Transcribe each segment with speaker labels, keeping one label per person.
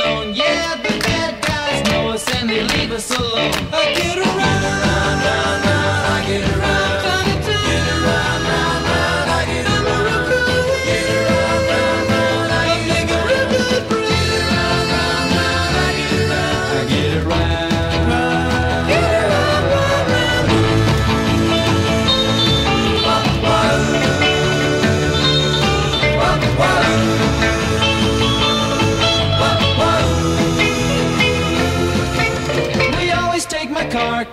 Speaker 1: Real well known. Yeah, the bad guys know us and they leave us alone.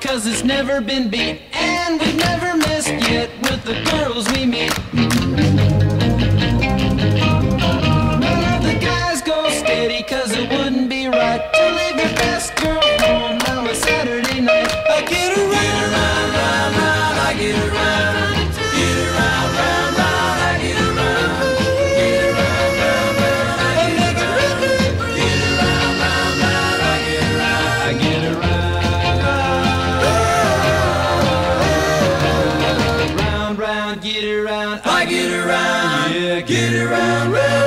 Speaker 1: Cause it's never been beat. And we've never missed yet with the girls we meet. None of the guys go steady cause it wouldn't be right To leave your best girl around Round, round, get around. I get around. Yeah, get around, round